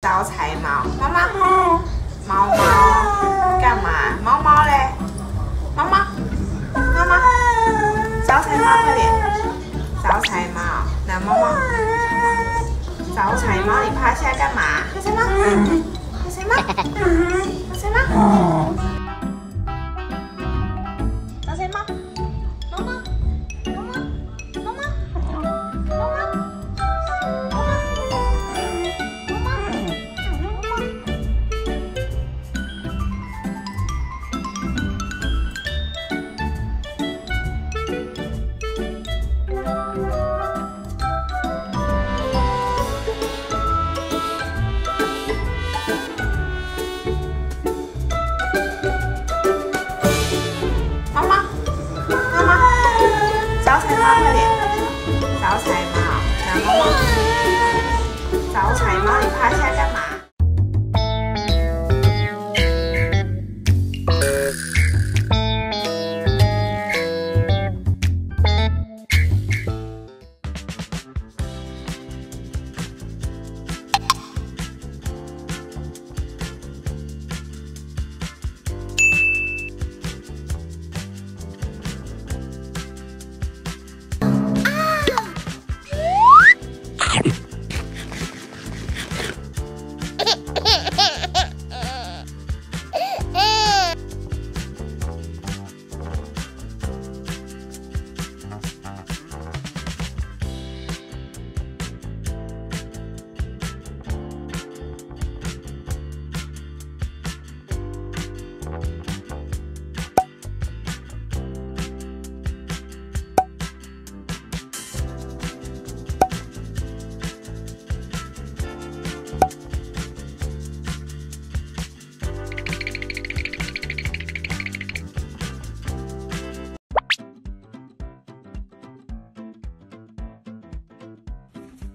招财猫，妈妈，猫猫，干嘛？猫猫嘞？妈妈，妈妈，招财猫快点，招财猫，那猫猫，招财猫，你趴下干嘛？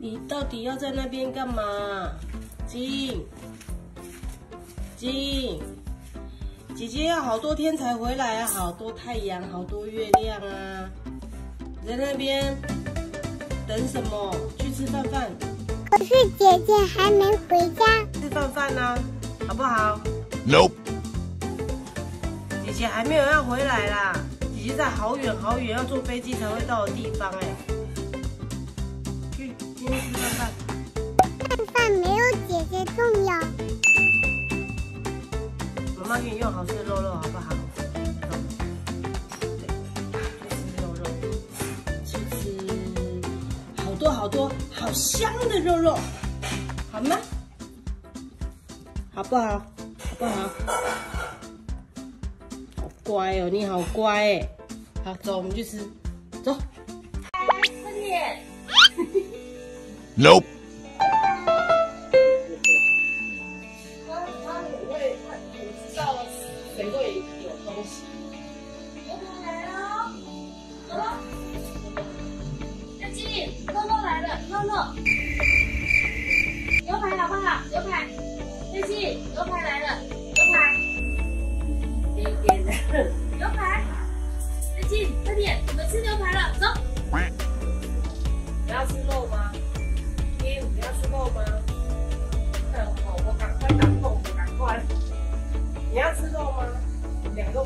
你到底要在那边干嘛？金，金，姐姐要好多天才回来啊，好多太阳，好多月亮啊！在那边等什么？去吃饭饭。可是姐姐还没回家。吃饭饭呢，好不好？No。姐姐还没有要回来啦，姐姐在好远好远，要坐飞机才会到的地方哎。饭饭没有姐姐重要。妈妈给你用好吃的肉肉，好不好？对，吃肉肉，吃吃，好多好多好香的肉肉，好吗？好不好？好不好？好乖哦，你好乖哎。好，走，我们去吃，走。Nope。他他很会，他很知道谁会有东西。牛排来了，走了。小鸡，诺诺来了，诺诺。牛排好不好？牛排。小鸡，牛排来了，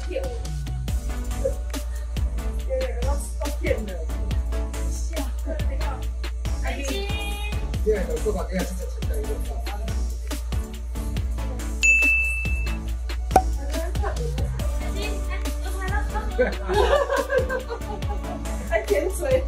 骗 我，有人要要骗了。笑，你看，开心。第二个做法应该是在前面一个。开心，来，牛排了，走。还舔嘴。